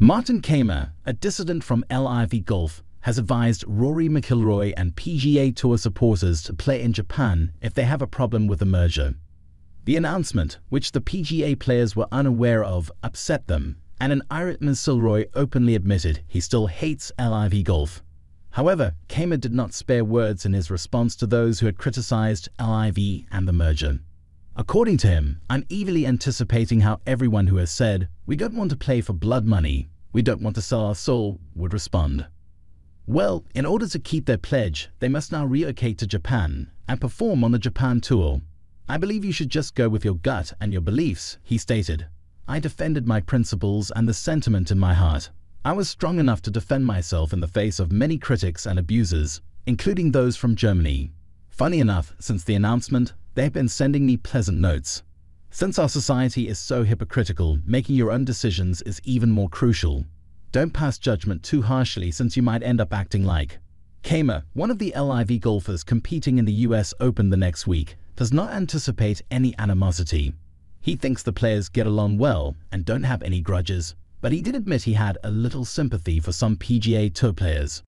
Martin Kaymer, a dissident from LIV Golf, has advised Rory McIlroy and PGA Tour supporters to play in Japan if they have a problem with the merger. The announcement, which the PGA players were unaware of, upset them, and an irate McIlroy openly admitted he still hates LIV Golf. However, Kaymer did not spare words in his response to those who had criticized LIV and the merger. According to him, I'm evilly anticipating how everyone who has said, we don't want to play for blood money, we don't want to sell our soul, would respond. Well, in order to keep their pledge, they must now relocate to Japan and perform on the Japan tour. I believe you should just go with your gut and your beliefs, he stated. I defended my principles and the sentiment in my heart. I was strong enough to defend myself in the face of many critics and abusers, including those from Germany. Funny enough, since the announcement, they've been sending me pleasant notes. Since our society is so hypocritical, making your own decisions is even more crucial. Don't pass judgment too harshly since you might end up acting like. Kaymer, one of the LIV golfers competing in the US Open the next week, does not anticipate any animosity. He thinks the players get along well and don't have any grudges, but he did admit he had a little sympathy for some PGA Tour players.